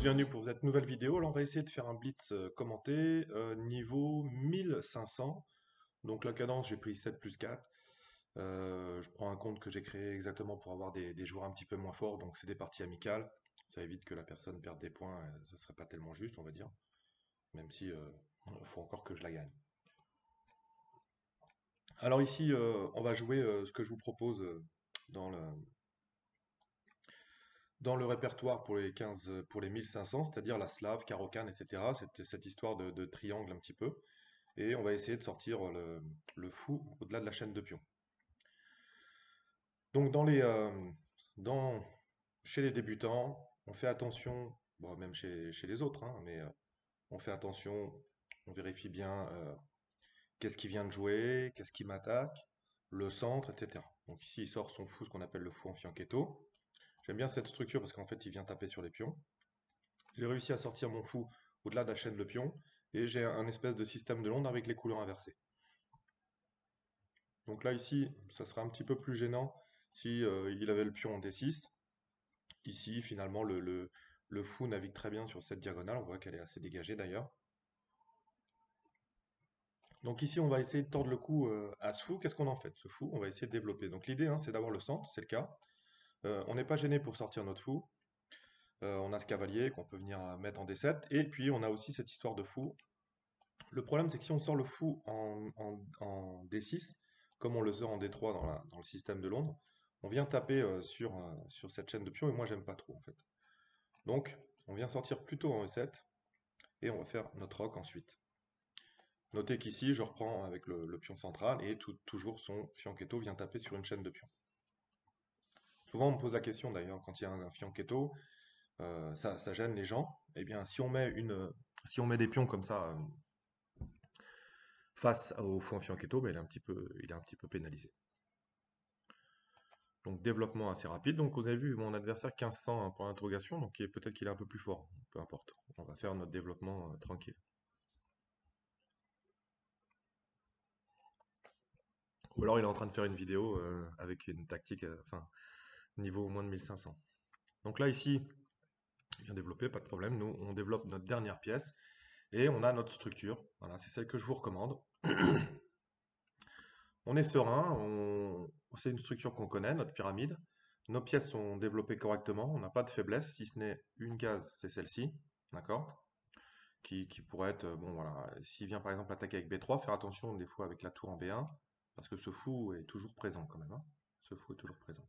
bienvenue pour cette nouvelle vidéo. Alors on va essayer de faire un blitz euh, commenté euh, niveau 1500. Donc la cadence, j'ai pris 7 plus 4. Euh, je prends un compte que j'ai créé exactement pour avoir des, joueurs un petit peu moins forts, donc c'est des parties amicales. Ça évite que la personne perde des points, ce serait pas tellement juste, on va dire. Même si il faut encore que je la gagne. Alors ici, on va jouer ce que je vous propose dans le, dans le répertoire pour les 15, pour les 1500, c'est-à-dire la slave, Karokan, etc. Cette, cette histoire de, triangle un petit peu. Et on va essayer de sortir le, fou au-delà de la chaîne de pions. Donc dans les, euh, dans, chez les débutants, on fait attention, même chez, les autres, hein, mais euh, on fait attention, on vérifie bien euh, qu'est-ce qui vient de jouer, qu'est-ce qui m'attaque, le centre, etc. Donc ici, il sort son fou, ce qu'on appelle le fou en fianchetto. J'aime bien cette structure parce qu'en fait, il vient taper sur les pions. J'ai réussi à sortir mon fou au-delà de la chaîne de pions, et j'ai un espèce de système de Londres avec les couleurs inversées. Donc là, ici, ça sera un petit peu plus gênant si euh, il avait le pion en D6. Ici, finalement, le, fou navigue très bien sur cette diagonale. On voit qu'elle est assez dégagée d'ailleurs. Donc ici, on va essayer de tordre le cou euh, à ce fou. Qu'est-ce qu'on en fait Ce fou, on va essayer de développer. Donc l'idée, hein, c'est d'avoir le centre, c'est le cas. Euh, on n'est pas gêné pour sortir notre fou. Euh, on a ce cavalier qu'on peut venir mettre en D7. Et puis on a aussi cette histoire de fou. Le problème, c'est que si on sort le fou en, D6, comme on le sort en D3 dans, le système de Londres, on vient taper euh, sur, sur cette chaîne de pions et moi j'aime pas trop en fait. Donc on vient sortir plutôt en E7 et on va faire notre roc ensuite. Notez qu'ici je reprends avec le, pion central et toujours son fianchetto vient taper sur une chaîne de pions. Souvent, on me pose la question d'ailleurs, quand il y a un fianchetto, euh, ça, gêne les gens. Eh bien, si on met, des pions comme ça euh, face au fond fianchetto, ben, il, est un petit peu, pénalisé. Donc, développement assez rapide. Donc, vous avez vu, mon adversaire 1500 hein, pour l'interrogation, donc peut-être qu'il est un peu plus fort. Peu importe. On va faire notre développement euh, tranquille. Ou alors il est en train de faire une vidéo avec une tactique, niveau moins de 1500. Donc là, ici, il vient développer, pas de problème. Nous, on développe notre dernière pièce et on a notre structure. Voilà, c'est celle que je vous recommande. on est serein, c'est une structure qu'on connaît, notre pyramide. Nos pièces sont développées correctement, on n'a pas de faiblesse, si ce n'est une case, c'est celle-ci, d'accord? Qui, pourrait être, bon voilà, s'il vient par exemple attaquer avec B3, faire attention des fois avec la tour en B1, parce que ce fou est toujours présent quand même. Hein. Ce fou est toujours présent.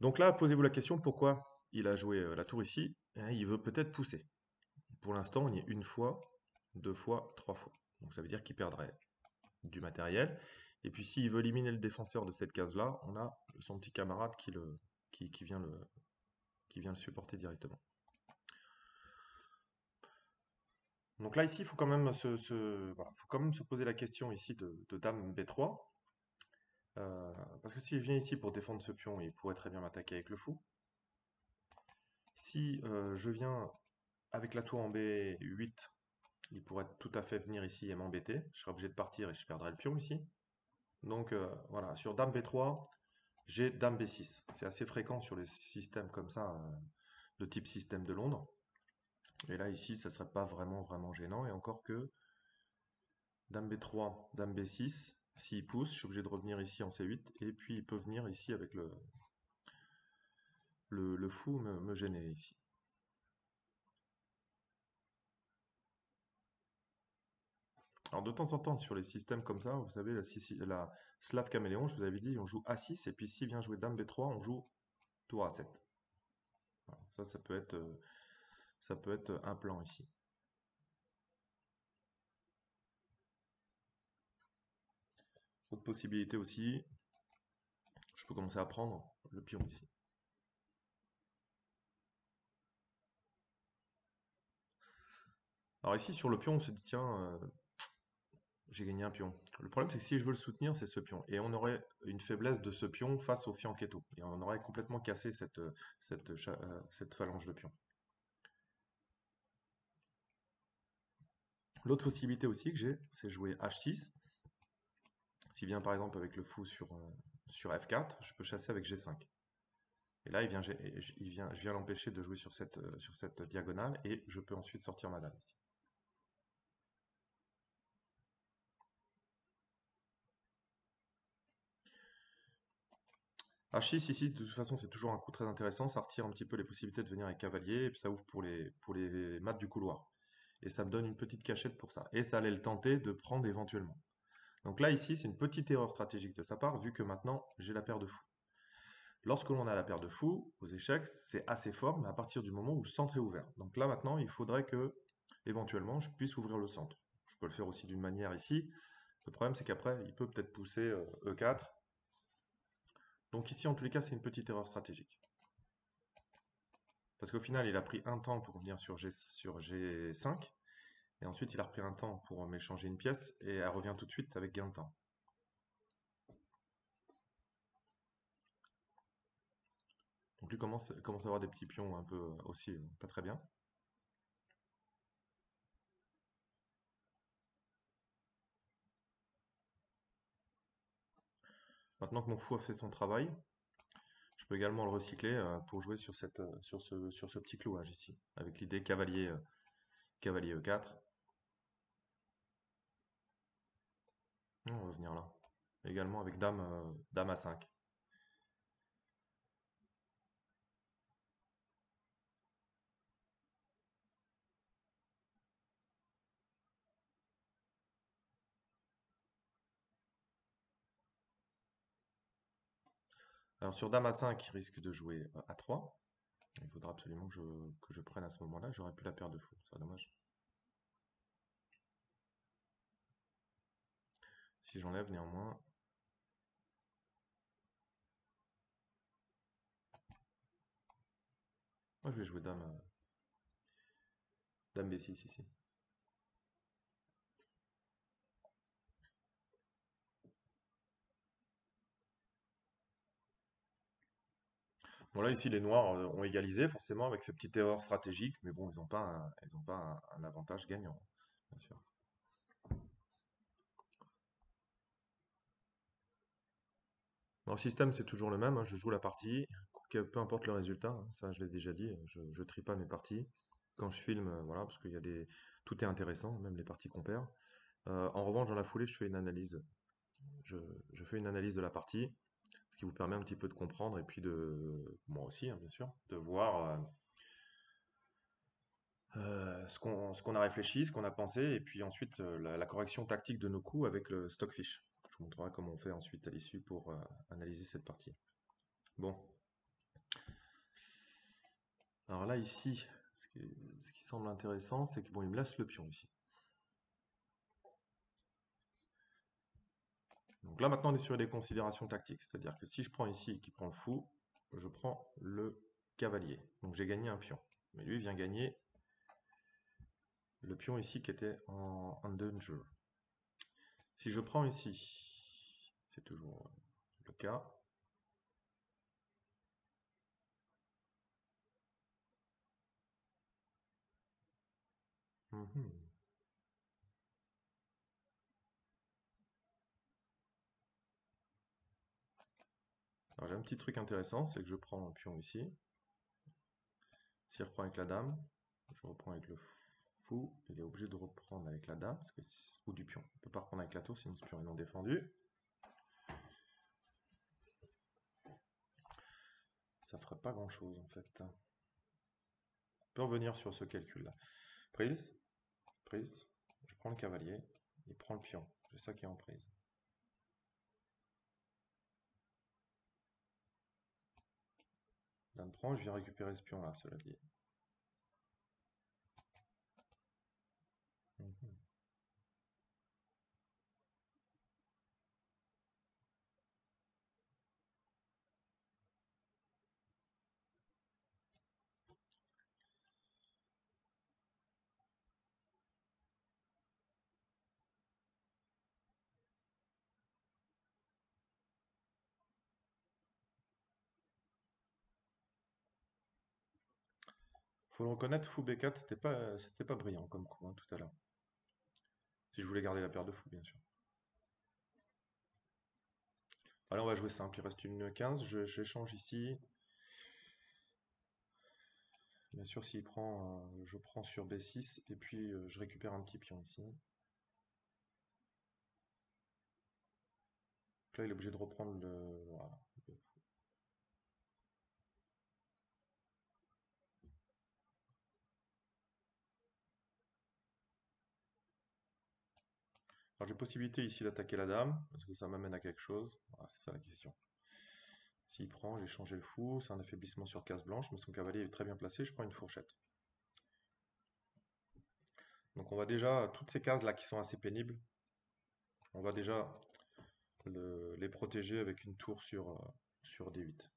Donc là, posez-vous la question pourquoi il a joué euh, la tour ici. Hein, il veut peut-être pousser. Pour l'instant, on y est une fois, deux fois, trois fois. Donc ça veut dire qu'il perdrait du matériel. Et puis s'il veut éliminer le défenseur de cette case-là, on a son petit camarade qui, vient, le, supporter directement. Donc là, ici, il faut quand même se, poser la question ici de Dame B3. Euh, parce que s'il vient ici pour défendre ce pion, il pourrait très bien m'attaquer avec le fou. Si euh, je viens avec la tour en B8, il pourrait tout à fait venir ici et m'embêter. Je serais obligé de partir et je perdrais le pion ici. Donc euh, voilà, sur Dame B3, j'ai Dame B6. C'est assez fréquent sur les systèmes comme ça, de type système de Londres. Et là, ici, ça serait pas vraiment, vraiment gênant. Et encore que Dame B3, Dame B6, s'il pousse, je suis obligé de revenir ici en C8, et puis il peut venir ici avec le, le, fou me, gêner ici. Alors de temps en temps, sur les systèmes comme ça, vous savez, la, la Slave Caméléon, je vous avais dit, on joue A6, et puis s'il vient jouer Dame B3, on joue Tour A7. ça, ça peut, être, euh, ça peut être un plan ici. Autre possibilité aussi, je peux commencer à prendre le pion ici. Alors ici, sur le pion, on se dit, tiens, euh, j'ai gagné un pion. Le problème, c'est que si je veux le soutenir, c'est ce pion. Et on aurait une faiblesse de ce pion face au fianchetto. Et on aurait complètement cassé cette, cette, euh, cette phalange de pions. L'autre possibilité aussi que j'ai, c'est jouer H6. S'il vient par exemple avec le fou sur, euh, sur F4, je peux chasser avec G5. Et là, il vient, il vient, je viens l'empêcher de jouer sur cette, sur cette diagonale et je peux ensuite sortir ma dame ici. H6 ici, de toute façon, c'est toujours un coup très intéressant. Ça retire un petit peu les possibilités de venir avec cavalier, et puis ça ouvre pour les, pour les maths du couloir. Et ça me donne une petite cachette pour ça. Et ça allait le tenter de prendre éventuellement. Donc là, ici, c'est une petite erreur stratégique de sa part, vu que maintenant, j'ai la paire de fous. Lorsque l'on a la paire de fous, aux échecs, c'est assez fort, mais à partir du moment où le centre est ouvert. Donc là, maintenant, il faudrait que, éventuellement, je puisse ouvrir le centre. Je peux le faire aussi d'une manière ici. Le problème, c'est qu'après, il peut peut-être pousser E4, euh, e donc ici, en tous les cas, c'est une petite erreur stratégique. Parce qu'au final, il a pris un temps pour venir sur, G, sur G5, et ensuite il a repris un temps pour m'échanger une pièce, et elle revient tout de suite avec gain de temps. Donc lui commence, à avoir des petits pions un peu aussi pas très bien. Maintenant que mon fou a fait son travail, je peux également le recycler euh, pour jouer sur, euh, ce, petit clouage ici, avec l'idée cavalier, euh, cavalier E4. On va venir là. Également avec dame, dame A5. Alors sur Dame A5, il risque de jouer A3. Il faudra absolument que je, prenne à ce moment-là. J'aurais pu la paire de fou, c'est dommage. Si j'enlève néanmoins... Moi je vais jouer Dame... Dame B6 ici. Bon, là, ici, les Noirs euh, ont égalisé, forcément, avec ces petites erreurs stratégiques, mais bon, ils n'ont pas, un, ils ont pas un, avantage gagnant, bien sûr. Le système, c'est toujours le même. Hein, je joue la partie, peu importe le résultat. Hein, ça, je l'ai déjà dit. Je ne trie pas mes parties. Quand je filme, euh, voilà, parce des, tout est intéressant, même les parties qu'on perd. Euh, en revanche, dans la foulée, je fais une analyse. je fais une analyse de la partie ce qui vous permet un petit peu de comprendre et puis de, moi aussi, hein, bien sûr, de voir euh, ce qu'on a réfléchi, ce qu'on a pensé, et puis ensuite la, correction tactique de nos coups avec le stockfish. Vous montrerai comment on fait ensuite à l'issue pour analyser cette partie. Bon. Alors là, ici, ce qui, semble intéressant, c'est qu'il bon, me laisse le pion ici. Donc là, maintenant, on est sur des considérations tactiques. C'est-à-dire que si je prends ici qui prend le fou, je prends le cavalier. Donc j'ai gagné un pion. Mais lui vient gagner le pion ici qui était en, danger. Si je prends ici, c'est toujours le cas. Mhm. Alors j'ai un petit truc intéressant, c'est que je prends un pion ici. S'il reprend avec la dame, je reprends avec le fou, il est obligé de reprendre avec la dame, parce que, ou du pion. Il ne peut pas reprendre avec la tour, sinon ce pion est non défendu. Ça ferait pas grand chose en fait. On peut revenir sur ce calcul-là. Prise, prise, je prends le cavalier, il prend le pion. C'est ça qui est en prise. prend, je viens récupérer ce pion là, cela dit. Le reconnaître, fou B4, c'était pas, c'était pas brillant comme coup hein, tout à l'heure. Si je voulais garder la paire de fou, bien sûr. Allez, on va jouer simple. Il reste une 15. J'échange ici. Bien sûr, s'il prend, euh, je prends sur B6 et puis euh, je récupère un petit pion ici. là, il est obligé de reprendre le... Voilà. Alors j'ai possibilité ici d'attaquer la dame. Est-ce que ça m'amène à quelque chose C'est ça la question. S'il prend, j'ai changé le fou. C'est un affaiblissement sur case blanche, mais son cavalier est très bien placé. Je prends une fourchette. Donc on va déjà, toutes ces cases là qui sont assez pénibles, on va déjà les protéger avec une tour sur, euh, sur D8.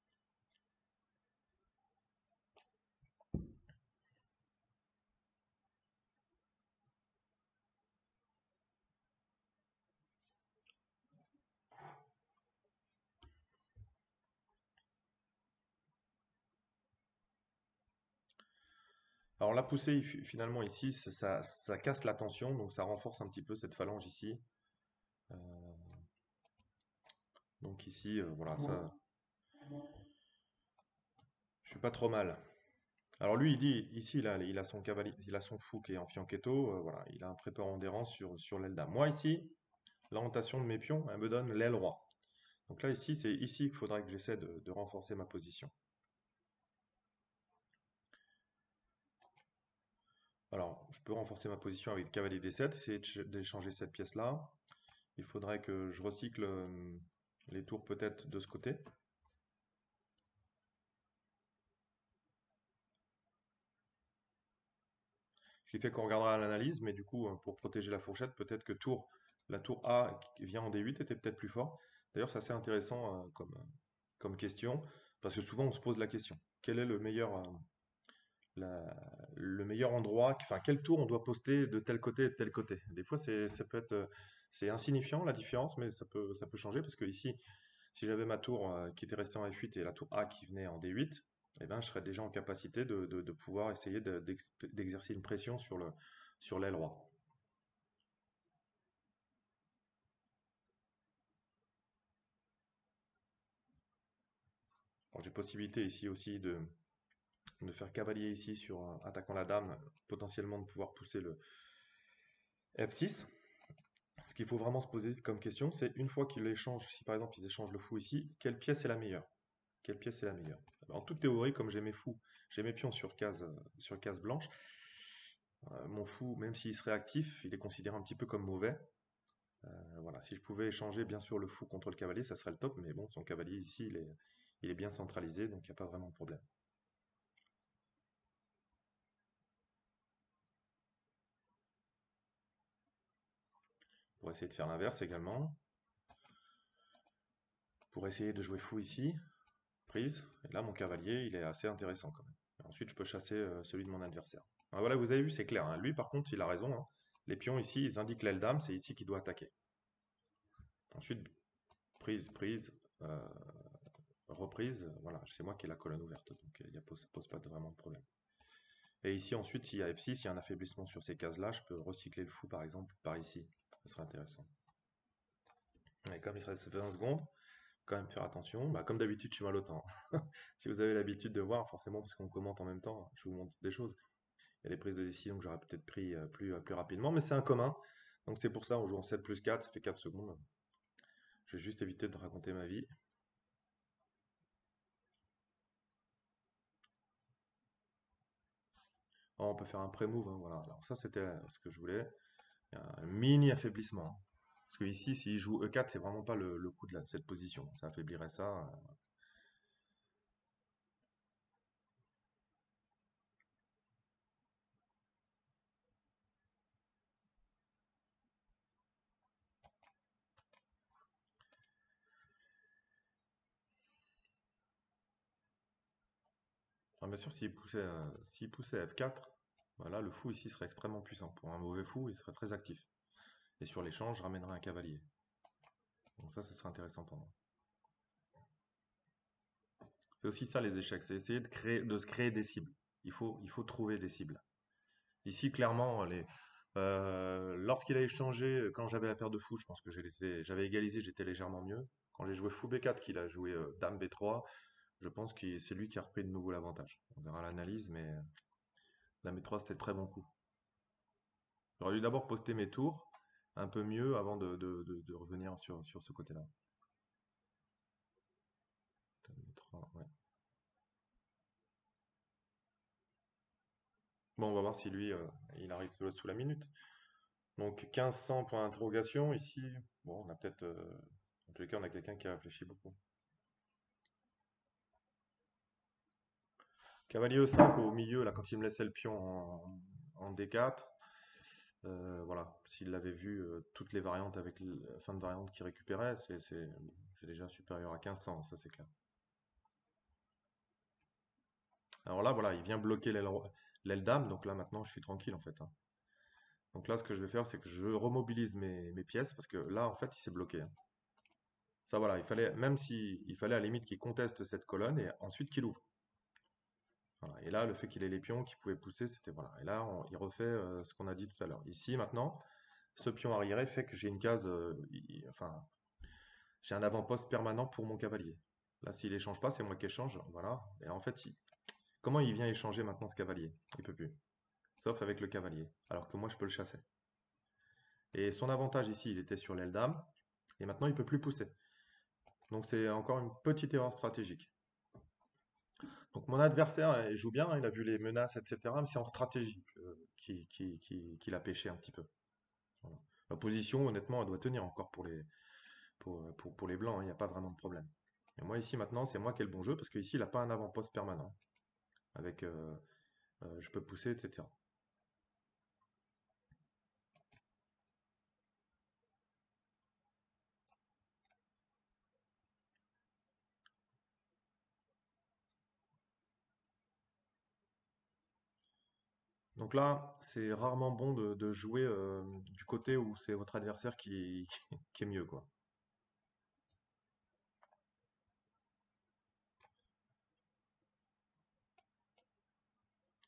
Alors la poussée, finalement, ici, ça, casse la tension, donc ça renforce un petit peu cette phalange ici. Euh, donc ici, euh, voilà, ça... Je suis pas trop mal. Alors lui, il dit, ici, il a, il a son cavalier, il a son fou qui est en fianchetto, euh, voilà, il a un prépondérant sur, sur l'aile. Moi, ici, l'orientation de mes pions, elle me donne l'aile roi. Donc là, ici, c'est ici qu'il faudra que j'essaie de renforcer ma position. Alors, je peux renforcer ma position avec cavalier D7, essayer d'échanger cette pièce-là. Il faudrait que je recycle euh, les tours peut-être de ce côté. Je l'ai fait qu'on regardera l'analyse, mais du coup, euh, pour protéger la fourchette, peut-être que tour, la tour A qui vient en D8 était peut-être plus fort. D'ailleurs, c'est assez intéressant euh, comme, comme question, parce que souvent on se pose la question. Quel est le meilleur, le meilleur endroit, enfin quel tour on doit poster de tel côté et de tel côté. Des fois, c'est, ça peut être, c'est insignifiant la différence, mais ça peut, ça peut changer parce que ici, si j'avais ma tour euh, qui était restée en F8 et la tour A qui venait en D8, eh ben, je serais déjà en capacité de, de, pouvoir essayer d'exercer une pression sur le sur l'aile roi. J'ai possibilité ici aussi de, de faire cavalier ici sur attaquant la dame, potentiellement de pouvoir pousser le F6. Ce qu'il faut vraiment se poser comme question, c'est une fois qu'il échange, si par exemple ils échangent le fou ici, quelle pièce est la meilleure? Quelle pièce est la meilleure? En toute théorie, comme j'ai mes fous, j'ai mes pions sur case, sur case blanche, euh, mon fou, même s'il serait actif, il est considéré un petit peu comme mauvais. Euh, voilà, si je pouvais échanger bien sûr le fou contre le cavalier, ça serait le top, mais bon, son cavalier ici, il est, il est bien centralisé, donc il n'y a pas vraiment de problème. Pour essayer de faire l'inverse également. Pour essayer de jouer fou ici, prise, et là mon cavalier il est assez intéressant quand même. ensuite je peux chasser euh, celui de mon adversaire. voilà, vous avez vu, c'est clair. Hein. Lui par contre, il a raison. Hein. Les pions ici, ils indiquent l'aile dame, c'est ici qu'il doit attaquer. Ensuite, prise, prise, euh, reprise, voilà, c'est moi qui ai la colonne ouverte, donc il ne pose, pose pas vraiment de problème. Et ici ensuite, s'il y a F6, il y a un affaiblissement sur ces cases-là, je peux recycler le fou par exemple par ici. Ce sera intéressant. Comme il reste 20 secondes, quand même faire attention. Bah, comme d'habitude, je suis mal au temps. si vous avez l'habitude de voir, forcément, parce qu'on commente en même temps, je vous montre des choses. Il y a des prises de décision que j'aurais peut-être pris euh, plus, euh, plus rapidement, mais c'est un commun. Donc c'est pour ça, on joue en 7 plus 4, ça fait 4 secondes. Je vais juste éviter de raconter ma vie. Oh, on peut faire un pré-move, hein, voilà. Alors ça, c'était ce que je voulais un mini affaiblissement. Parce que ici, s'il joue E4, c'est vraiment pas le, coup de cette position. Ça affaiblirait ça. Ah, bien sûr, s'il poussait, s'il poussait F4, voilà, le fou ici serait extrêmement puissant. Pour un mauvais fou, il serait très actif. Et sur l'échange, je ramènerai un cavalier. Donc ça, ça serait intéressant pour moi. C'est aussi ça les échecs, c'est essayer de, créer, de se créer des cibles. Il faut, il faut trouver des cibles. Ici, clairement, euh, lorsqu'il a échangé, quand j'avais la paire de fou, je pense que j'avais égalisé, j'étais légèrement mieux. Quand j'ai joué fou B4, qu'il a joué euh, Dame B3, Je pense que c'est lui qui a repris de nouveau l'avantage. On verra l'analyse, mais la M3, c'était très bon coup. J'aurais dû d'abord poster mes tours un peu mieux avant de, revenir sur, sur ce côté-là. Bon, on va voir si lui, euh, il arrive sous la minute. Donc 1500 pour l'interrogation ici. Bon, on a peut-être... Euh, en tous les cas, on a quelqu'un qui a réfléchi beaucoup. Cavalier E5 au milieu, là, quand il me laissait le pion en, D4. Euh, voilà, s'il l'avait vu, toutes les variantes avec la fin de variante qu'il récupérait, c'est déjà supérieur à 1500, ça c'est clair. Alors là, voilà, il vient bloquer l'aile dame, donc là maintenant je suis tranquille en fait. Hein. Donc là, ce que je vais faire, c'est que je remobilise mes, pièces, parce que là, en fait, il s'est bloqué. Hein. Ça, voilà, il fallait, même s'il il fallait à la limite qu'il conteste cette colonne, et ensuite qu'il ouvre. Et là, le fait qu'il ait les pions qui pouvaient pousser, c'était voilà. Et là, il refait euh, ce qu'on a dit tout à l'heure. Ici, maintenant, ce pion arriéré fait que j'ai une case, euh, enfin, j'ai un avant-poste permanent pour mon cavalier. Là, s'il échange pas, c'est moi qui échange. Voilà. Et en fait, Comment il vient échanger maintenant ce cavalier? Il peut plus. Sauf avec le cavalier. Alors que moi, je peux le chasser. Et son avantage ici, il était sur l'aile dame. Et maintenant, il peut plus pousser. Donc c'est encore une petite erreur stratégique. Donc mon adversaire, il joue bien, hein, il a vu les menaces, etc. Mais c'est en stratégie qu'il qui, a pêché un petit peu. La position, honnêtement, elle doit tenir encore pour les, pour, pour, les blancs. Hein, il n'y a pas vraiment de problème. Et moi ici maintenant, c'est moi qui ai le bon jeu parce qu'ici, il n'a pas un avant-poste permanent avec euh, euh, je peux pousser, etc. Donc là, c'est rarement bon de, jouer euh, du côté où c'est votre adversaire qui, est mieux, quoi.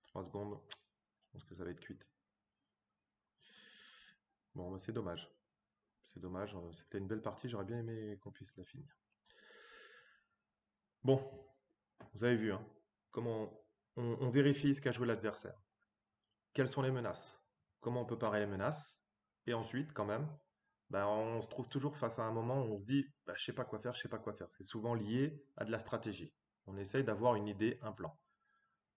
3 secondes. Je pense que ça va être cuite. Bon, bah, c'est dommage. C'est dommage. Euh, c'était une belle partie. J'aurais bien aimé qu'on puisse la finir. Bon, vous avez vu hein, comment on, vérifie ce qu'a joué l'adversaire. Quelles sont les menaces? Comment on peut parer les menaces? Et ensuite, quand même, bah, on se trouve toujours face à un moment où on se dit bah, je sais pas quoi faire, je sais pas quoi faire. C'est souvent lié à de la stratégie. On essaye d'avoir une idée, un plan.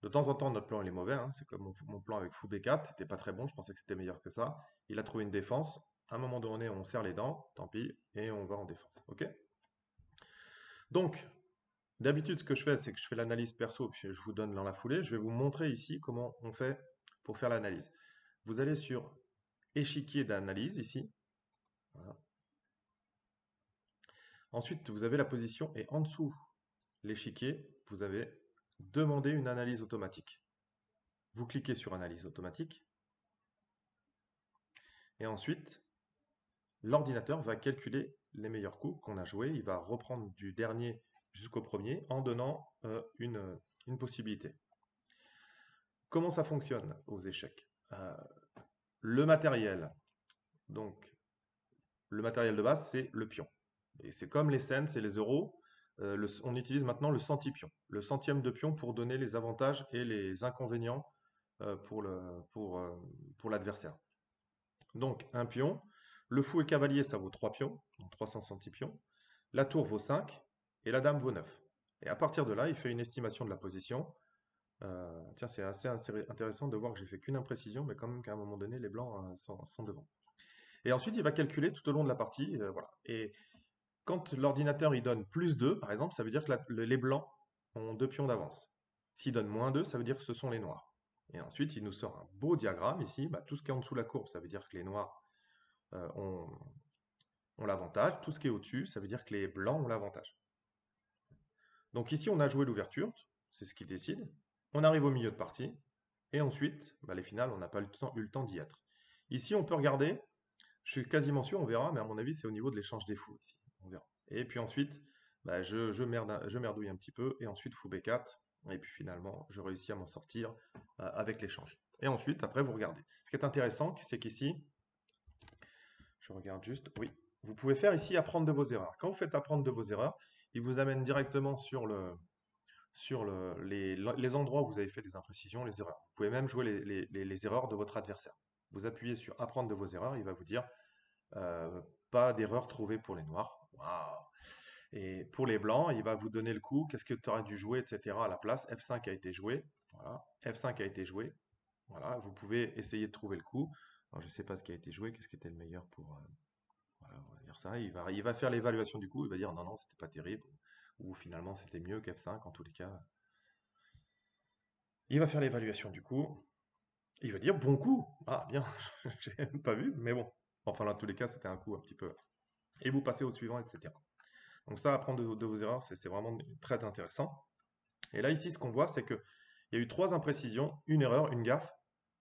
De temps en temps, notre plan est mauvais. Hein. C'est comme mon, plan avec fou B4, c'était pas très bon. Je pensais que c'était meilleur que ça. Il a trouvé une défense. À un moment donné, on serre les dents, tant pis, et on va en défense. Ok? Donc, d'habitude, ce que je fais, c'est que je fais l'analyse perso, puis je vous donne dans la foulée. Je vais vous montrer ici comment on fait pour faire l'analyse. Vous allez sur échiquier d'analyse ici. Ensuite, vous avez la position et en dessous l'échiquier, vous avez Demandez une analyse automatique. Vous cliquez sur analyse automatique. Et ensuite, l'ordinateur va calculer les meilleurs coups qu'on a joués. Il va reprendre du dernier jusqu'au premier en donnant euh, une, possibilité. Comment ça fonctionne aux échecs? Euh, Le matériel, donc le matériel de base, c'est le pion. Et c'est comme les scènes, c'est les euros. Euh, on utilise maintenant le centipion, le centième de pion pour donner les avantages et les inconvénients euh, pour l'adversaire. donc un pion, le fou et cavalier ça vaut 3 pions, donc 300 centipions, la tour vaut 5 et la dame vaut 9. Et à partir de là, il fait une estimation de la position. Tiens, c'est assez intéressant de voir que j'ai fait qu'une imprécision, mais quand même qu'à un moment donné, les blancs sont, devant. Et ensuite, il va calculer tout au long de la partie, voilà. Et quand l'ordinateur il donne plus 2, par exemple, ça veut dire que les blancs ont deux pions d'avance. S'il donne moins 2, ça veut dire que ce sont les noirs. Et ensuite, il nous sort un beau diagramme ici. Bah, tout ce qui est en dessous de la courbe, ça veut dire que les noirs euh, ont, l'avantage. Tout ce qui est au-dessus, ça veut dire que les blancs ont l'avantage. Donc ici, on a joué l'ouverture, c'est ce qui décide. On arrive au milieu de partie. Et ensuite, bah, les finales, on n'a pas eu le temps d'y être. Ici, on peut regarder, je suis quasiment sûr, on verra, mais à mon avis, c'est au niveau de l'échange des fous ici on verra. Et puis ensuite, bah, je, merdouille un petit peu, et ensuite fou B4, et puis finalement, je réussis à m'en sortir euh, avec l'échange. Et ensuite, après, vous regardez. Ce qui est intéressant, c'est qu'ici, je regarde juste, oui, vous pouvez faire ici apprendre de vos erreurs. Quand vous faites apprendre de vos erreurs, il vous amène directement sur le, sur les, endroits où vous avez fait des imprécisions, les erreurs. Vous pouvez même jouer les, erreurs de votre adversaire. Vous appuyez sur apprendre de vos erreurs, il va vous dire euh, pas d'erreur trouvée pour les noirs. Et pour les blancs, il va vous donner le coup, qu'est-ce que tu aurais dû jouer, etc. à la place. F5 a été joué. Voilà. F5 a été joué. Voilà. Vous pouvez essayer de trouver le coup. je ne sais pas ce qui a été joué, qu'est-ce qui était le meilleur pour. Euh, voilà, on va dire ça. Il va, il va faire l'évaluation du coup. Il va dire non, non, c'était pas terrible ou finalement c'était mieux qu'F5 en tous les cas. Il va faire l'évaluation du coup. Il va dire bon coup. Ah bien, j'ai pas vu, mais bon. Enfin, dans tous les cas, c'était un coup un petit peu. Et vous passez au suivant, etc. Donc ça, apprendre de, vos erreurs, c'est vraiment très intéressant. Et là, ici, ce qu'on voit, c'est qu'il y a eu trois imprécisions, une erreur, une gaffe.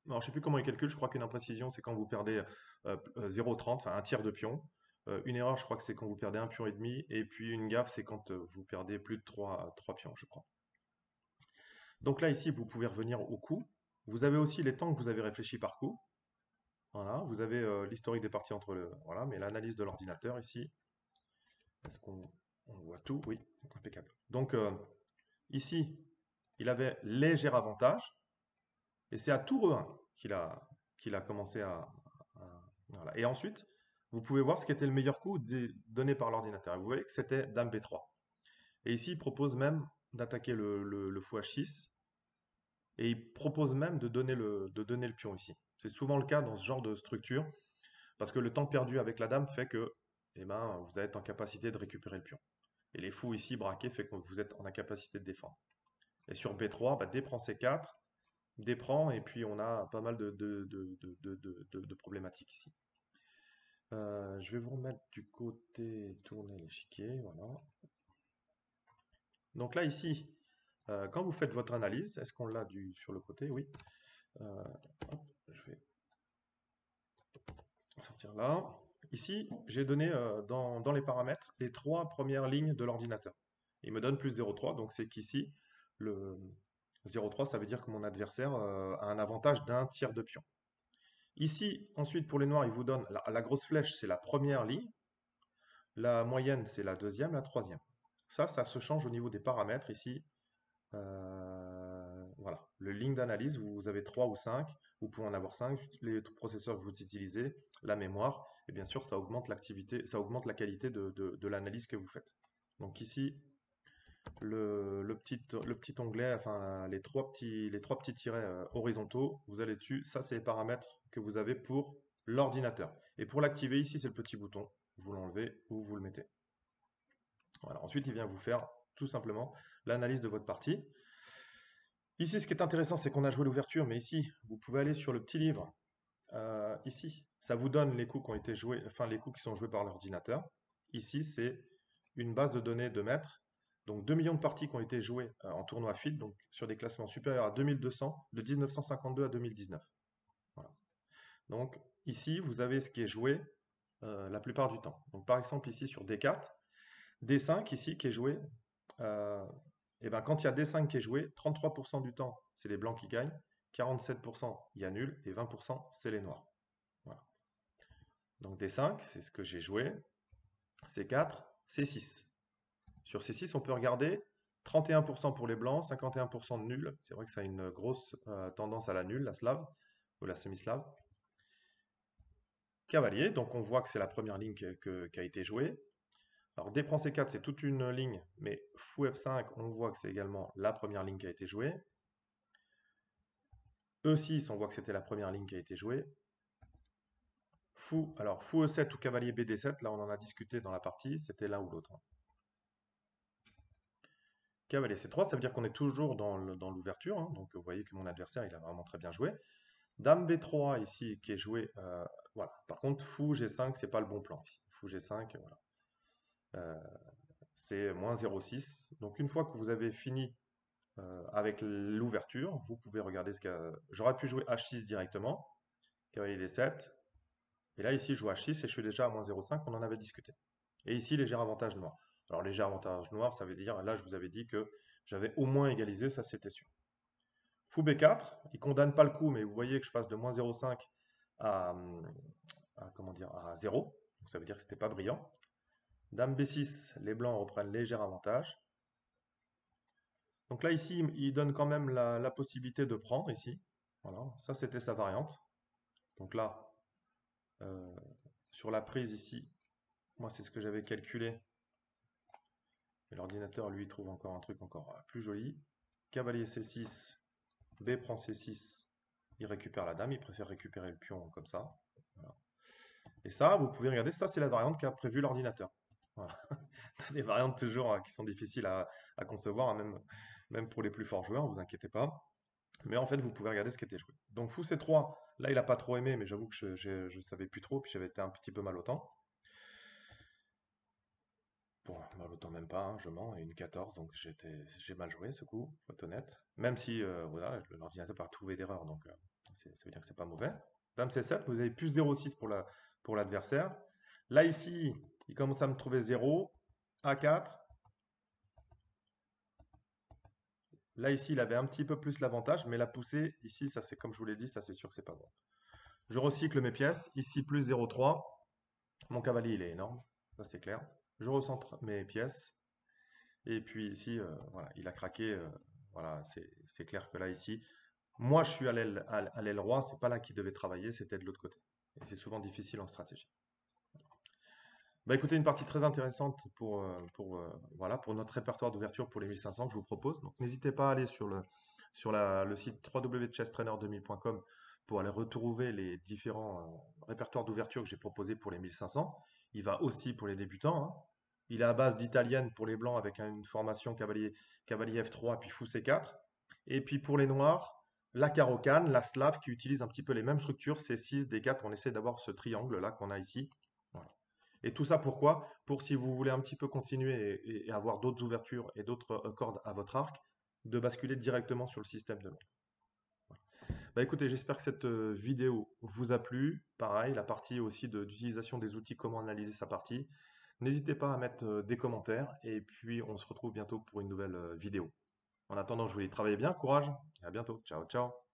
Alors, je ne sais plus comment il calcule, je crois qu'une imprécision, c'est quand vous perdez 0,30, euh, euh, enfin un tiers de pion. Euh, une erreur, je crois que c'est quand vous perdez un pion et demi. Et puis une gaffe, c'est quand euh, vous perdez plus de 3, pions, je crois. Donc là, ici, vous pouvez revenir au coup. Vous avez aussi les temps que vous avez réfléchi par coup. Voilà, vous avez euh, l'historique des parties entre le... Voilà, mais l'analyse de l'ordinateur ici. Est-ce qu'on voit tout? Oui, impeccable. Donc ici, il avait léger avantage. Et c'est à tour 1 qu'il a, commencé à... voilà. Et ensuite, vous pouvez voir ce qui était le meilleur coup donné par l'ordinateur. Vous voyez que c'était Dame B3. Et ici, il propose même d'attaquer le, fou H6. Et il propose même de donner le, de donner le pion ici. C'est souvent le cas dans ce genre de structure, parce que le temps perdu avec la dame fait que eh ben, vous êtes en capacité de récupérer le pion. Et les fous ici braqués fait que vous êtes en incapacité de défendre. Et sur B3, bah, D prend C4, D prend, et puis on a pas mal de, de problématiques ici. Euh, je vais vous remettre du côté tourner l'échiquier, voilà. Donc là, ici, euh, quand vous faites votre analyse, est-ce qu'on l'a sur le côté? Oui. Euh, je vais sortir là. Ici, j'ai donné dans, dans, les paramètres les trois premières lignes de l'ordinateur. Il me donne plus 0,3, donc c'est qu'ici, le 0,3, ça veut dire que mon adversaire a un avantage d'un tiers de pion. Ici, ensuite, pour les noirs, il vous donne la, grosse flèche, c'est la première ligne. La moyenne, c'est la deuxième, la troisième. Ça, ça se change au niveau des paramètres ici. Euh, voilà, le ligne d'analyse, vous avez 3 ou 5, vous pouvez en avoir 5, les processeurs que vous utilisez, la mémoire, et bien sûr, ça augmente l'activité, ça augmente la qualité de l'analyse que vous faites. Donc ici, le, petit, le petit onglet, enfin les trois petits, les trois petits tirets euh, horizontaux, vous allez dessus, ça c'est les paramètres que vous avez pour l'ordinateur. Et pour l'activer ici, c'est le petit bouton, vous l'enlevez ou vous le mettez. Voilà. Ensuite, il vient vous faire tout simplement l'analyse de votre partie. Ici, ce qui est intéressant, c'est qu'on a joué l'ouverture, mais ici, vous pouvez aller sur le petit livre. Euh, ici, ça vous donne les coups qui ont été joués, enfin les coups qui sont joués par l'ordinateur. Ici, c'est une base de données de maître donc 2 millions de parties qui ont été jouées euh, en tournoi FIT, donc sur des classements supérieurs à 2200, de 1952 à 2019. Donc ici, vous avez ce qui est joué euh, la plupart du temps. Donc par exemple ici sur D4, D5 ici qui est joué, et euh, eh ben, quand il y a D5 qui est joué, 33% du temps, c'est les blancs qui gagnent, 47% il y a nul, et 20% c'est les noirs. Donc D5, c'est ce que j'ai joué, C4, C6. Sur ces 6, on peut regarder 31% pour les blancs, 51% de nuls. C'est vrai que ça a une grosse euh, tendance à la nulle, la slave, ou la semi-slave. Cavalier, donc on voit que c'est la première ligne qui a été jouée. Alors D prend C4, c'est toute une ligne, mais fou F5, on voit que c'est également la première ligne qui a été jouée. E6, on voit que c'était la première ligne qui a été jouée. Fou, alors fou E7 ou cavalier BD7, là on en a discuté dans la partie, c'était l'un ou l'autre. Cavalier C3, ça veut dire qu'on est toujours dans l'ouverture. Hein. donc vous voyez que mon adversaire, il a vraiment très bien joué. Dame B3 ici, qui est joué. Euh, voilà. Par contre, fou G5, c'est pas le bon plan ici. Fou G5, voilà. Euh, c'est moins 0,6. Donc une fois que vous avez fini euh, avec l'ouverture, vous pouvez regarder ce que... J'aurais pu jouer H6 directement. Cavalier D7. Et là, ici, je joue H6 et je suis déjà à moins 0,5. On en avait discuté. Et ici, léger avantage noir. Alors léger avantage noir, ça veut dire, là je vous avais dit que j'avais au moins égalisé, ça c'était sûr. Fou B4, il condamne pas le coup, mais vous voyez que je passe de moins 0,5 à, comment dire, à 0. Donc ça veut dire que c'était pas brillant. Dame B6, les blancs reprennent léger avantage. Donc là, ici, il donne quand même la, possibilité de prendre, ici. Voilà, ça c'était sa variante. Donc là, euh, sur la prise ici, moi c'est ce que j'avais calculé. L'ordinateur, lui, trouve encore un truc encore plus joli. Cavalier C6, B prend C6, il récupère la dame, il préfère récupérer le pion comme ça. Et ça, vous pouvez regarder, ça c'est la variante qu'a prévu l'ordinateur. Voilà. Des variantes toujours hein, qui sont difficiles à, concevoir, hein, même, même pour les plus forts joueurs, vous inquiétez pas. Mais en fait, vous pouvez regarder ce qui était joué. Donc fou C3, là il n'a pas trop aimé, mais j'avoue que je ne savais plus trop, puis j'avais été un petit peu mal au temps. Bon, mal au temps même pas, hein, je mens, et une 14, donc j'ai mal joué ce coup, faut être honnête. Même si euh, voilà, l'ordinateur n'a pas trouvé d'erreur, donc euh, ça veut dire que c'est pas mauvais. Dame C7, vous avez plus 0,6 pour l'adversaire. Là ici, il commence à me trouver 0, A4. Là ici, il avait un petit peu plus l'avantage, mais la poussée, ici, ça c'est comme je vous l'ai dit, ça c'est sûr que c'est pas bon. Je recycle mes pièces, ici plus 0,3. Mon cavalier, il est énorme, ça c'est clair. Je recentre mes pièces. Et puis ici, euh, voilà, il a craqué. Euh, voilà, c'est clair que là, ici, moi, je suis à l'aile roi, c'est pas là qu'il devait travailler, c'était de l'autre côté. Et c'est souvent difficile en stratégie. Bah écoutez, une partie très intéressante pour, euh, notre répertoire d'ouverture pour les 1500 que je vous propose. Donc n'hésitez pas à aller sur le, sur le site www.chesstrainer2000.com pour aller retrouver les différents répertoires d'ouverture que j'ai proposés pour les 1500. Il va aussi pour les débutants. Hein. Il est à base d'italienne pour les blancs avec une formation cavalier, cavalier F3 puis fou C4. Et puis pour les noirs, la carocane, la slave qui utilise un petit peu les mêmes structures, C6, D4. On essaie d'avoir ce triangle-là qu'on a ici. Et tout ça pourquoi? Pour si vous voulez un petit peu continuer et, avoir d'autres ouvertures et d'autres euh, cordes à votre arc, de basculer directement sur le système de l'ombre. Bah écoutez, j'espère que cette euh, vidéo vous a plu. Pareil, la partie aussi d'utilisation des outils, comment analyser sa partie. N'hésitez pas à mettre euh, des commentaires et puis on se retrouve bientôt pour une nouvelle euh, vidéo. En attendant, je vous dis travaillez bien, courage et à bientôt. Ciao, ciao